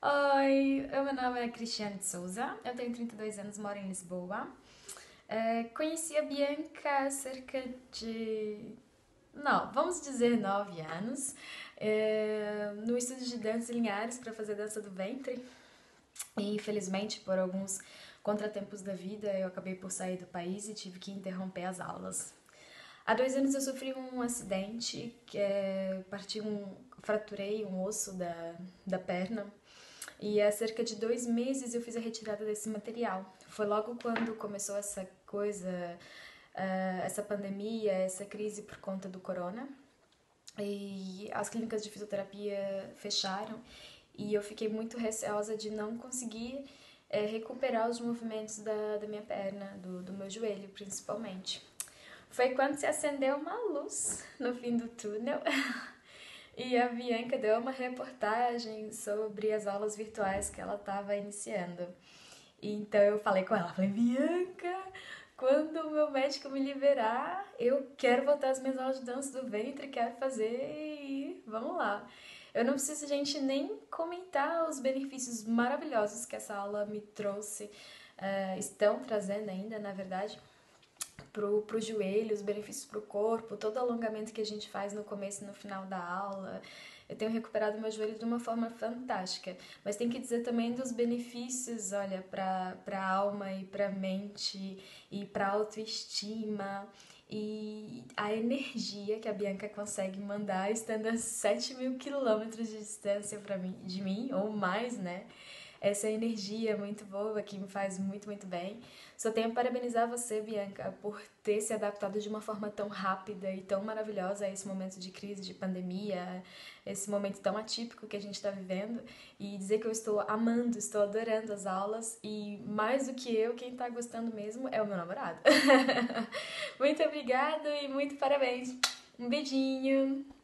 Oi, meu nome é Cristiane Souza, eu tenho 32 anos, moro em Lisboa. É, conheci a Bianca há cerca de. Não, vamos dizer 9 anos, é, no estúdio de dança em Linhares para fazer dança do ventre. E infelizmente, por alguns contratempos da vida, eu acabei por sair do país e tive que interromper as aulas. Há dois anos eu sofri um acidente que é, parti um, fraturei um osso da, da perna e há cerca de dois meses eu fiz a retirada desse material. Foi logo quando começou essa coisa, uh, essa pandemia, essa crise por conta do corona. E as clínicas de fisioterapia fecharam e eu fiquei muito receosa de não conseguir é, recuperar os movimentos da, da minha perna, do, do meu joelho principalmente. Foi quando se acendeu uma luz no fim do túnel e a Bianca deu uma reportagem sobre as aulas virtuais que ela estava iniciando. Então eu falei com ela, falei, Bianca, quando o meu médico me liberar, eu quero voltar às minhas aulas de dança do ventre, quero fazer e vamos lá. Eu não preciso, gente, nem comentar os benefícios maravilhosos que essa aula me trouxe, uh, estão trazendo ainda, na verdade joelho, os benefícios pro corpo, todo o alongamento que a gente faz no começo e no final da aula. Eu tenho recuperado meu joelho de uma forma fantástica, mas tem que dizer também dos benefícios, olha, para a alma e para a mente e para autoestima e a energia que a Bianca consegue mandar estando a 7 mil quilômetros de distância para mim, de mim, ou mais, né? Essa energia muito boa que me faz muito, muito bem. Só tenho a parabenizar você, Bianca, por ter se adaptado de uma forma tão rápida e tão maravilhosa a esse momento de crise, de pandemia, esse momento tão atípico que a gente está vivendo. E dizer que eu estou amando, estou adorando as aulas e mais do que eu, quem está gostando mesmo é o meu namorado. muito obrigado e muito parabéns. Um beijinho!